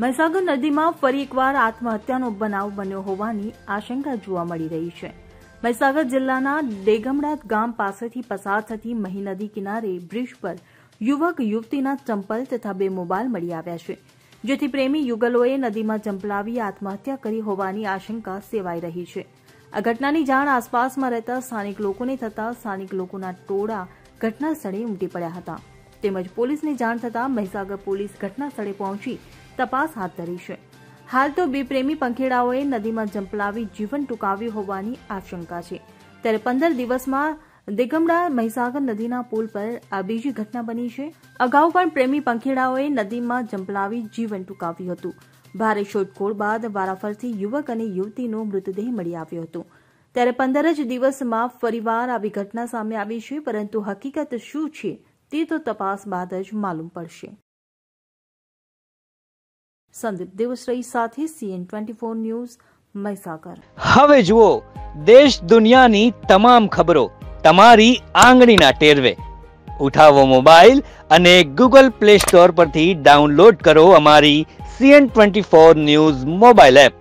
મહીસાગર નદીમાં ફરી એકવાર આત્મહત્યાનો બનાવ બન્યો હોવાની આશંકા જોવા મળી રહી છે. મહીસાગર જિલ્લાના ડેગમડા ગામ પાસેથી પસાર થતી મહી નદી કિનારે બ્રિજ પર યુવક, યુવતીના ચંપલ તથા બે મોબાઈલ મળી આવ્યા છે. જેથી પ્રેમી યુગલોએ નદીમાં ચંપલાવી આત્મહત્યા કરી હોવાની આશંકા સેવાઈ રહી છે. આ ઘટનાની જાણ આસપાસમાં રહેતા સ્થાનિક લોકોને થતાં સ્થાનિક લોકોના ટોળા ઘટના સ્થળે ઉમટી પડ્યા હતા. તેમજ પોલીસને જાણ થતાં મહીસાગર પોલીસ ઘટના સ્થળે પહોંચી તપાસ હાથ ધરી છે. હાલ તો બે પ્રેમી પંખેડાઓએ નદીમાં જંપલાવી જીવન ટૂંકાવ્યું હોવાની આશંકા છે. ત્યારે પંદર દિવસમાં દિગમડા મહીસાગર નદીના પુલ પર આ બીજી ઘટના બની છે. અગાઉ પણ પ્રેમી પંખેડાઓએ નદીમાં જંપલાવી જીવન ટૂંકાવ્યું હતું. ભારે શોધખોળ બાદ વારાફરથી યુવક અને યુવતીનો મૃતદેહ મળી આવ્યો હતો. ત્યારે પંદર જ દિવસમાં ફરીવાર આવી ઘટના સામે આવી છે, પરંતુ હકીકત શું છે તે તો તપાસ બાદ જ માલુમ પડશે. સંદીપ દેવશ્રી સાથે CN twenty four news, Mahisagar. હવે જુઓ, દેશ દુનિયાની તમામ ખબરો તમારી આંગળીના ટેરવે. ઉઠાવો મોબાઈલ અને ગૂગલ પ્લે સ્ટોર પરથી ડાઉનલોડ કરો અમારી CN twenty four news mobile app.